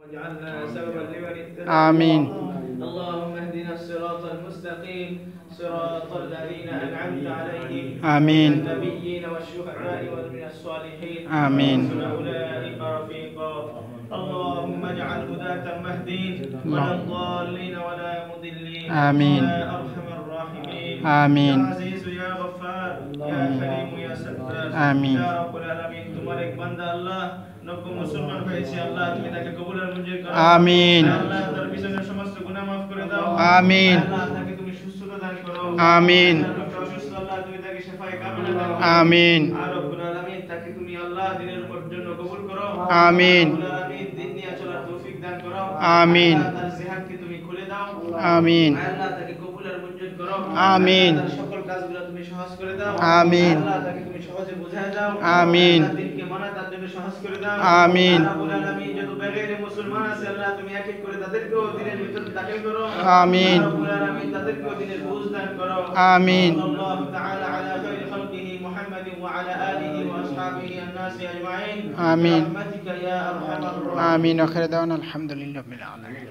واجعلنا سببا لمن اهتدى آمين. اللهم اهدنا الصراط المستقيم صراط الذين أنعمت عليهم آمين. النبيين والشهداء ومن الصالحين آمين. أولئك رفيقا اللهم اجعل هداة مهدين ولا الضالين ولا مضلين آمين. يا أرحم الراحمين آمين. গফার ইয়া করিম ইয়া সত্তার আমিন। ইয়া রাব্বুল আলামিন তোমার এক বান্দা আল্লাহ নব্য মুসলমান হয়েছে আল্লাহ তুমি তাকে কবুল আর মঞ্জুর করো। আমিন। আল্লাহ তার পিছনের সমস্ত গুনাহ maaf করে দাও। আমিন। আল্লাহ তাকে তুমি সুস্থতা দান করো। আমিন। অসুস্থ আল্লাহ তুমি তাকে শেফায়ে কামিলা দাও আমিন। আর রাব্বুল আলামিন তাকে তুমি আল্লাহ দিনের উপর জন্য কবুল করো। আমিন। রাব্বুল আলামিন দিন নিয়ে চলার তৌফিক দান করো। আমিন। তার সেহাতকে তুমি খুলে দাও। আমিন। আল্লাহ তাকে কবুল আর মঞ্জুর করো। আমিন। সকল কাজগুলো তুমি সহজ করে দাও আমিন। আল্লাহ তাকে তুমি সহজে বুঝায় দাও আমিন। আল্লাহ, দিনকে মানা তার জন্য সহজ করে দাও আমিন। আল্লাহ, রব্বুল আলামিন যত বেগাইরে মুসলমান আছে আল্লাহ তুমি এক এক করে তাদেরকেও দিনের ভিতর দাখিল করো আমিন। আল্লাহ, রব্বুল আলামিন তাদেরকেও দিনের বুঝ দান করো আমিন। সাল্লাল্লাহু তাআলা আলা খাইরি খালকিহি মুহাম্মাদিন ওয়া আলা আলিহি ওয়া আসহাবিহি الناس اجمعين আমিন। برحمتك يا ارحم الراحمين آمين وخير دعوانا الحمد لله رب العالمين